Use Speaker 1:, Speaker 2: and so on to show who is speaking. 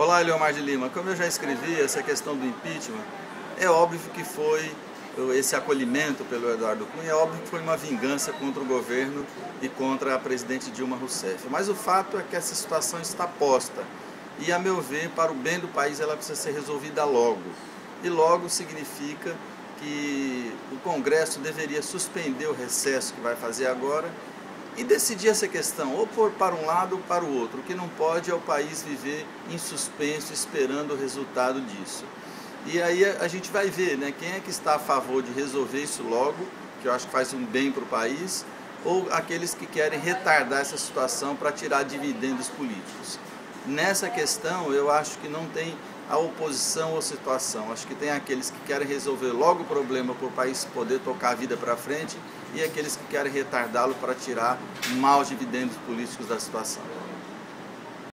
Speaker 1: Olá, Leomar de Lima. Como eu já escrevi, essa questão do impeachment, é óbvio que foi esse acolhimento pelo Eduardo Cunha, é óbvio que foi uma vingança contra o governo e contra a presidente Dilma Rousseff. Mas o fato é que essa situação está posta e, a meu ver, para o bem do país, ela precisa ser resolvida logo. E logo significa que o Congresso deveria suspender o recesso que vai fazer agora e decidir essa questão, ou por para um lado ou para o outro. O que não pode é o país viver em suspenso, esperando o resultado disso. E aí a, gente vai ver né, quem é que está a favor de resolver isso logo, que eu acho que faz um bem para o país, ou aqueles que querem retardar essa situação para tirar dividendos políticos. Nessa questão, eu acho que não tem a oposição ou situação. Acho que tem aqueles que querem resolver logo o problema para o país poder tocar a vida para frente e aqueles que querem retardá-lo para tirar maus dividendos políticos da situação.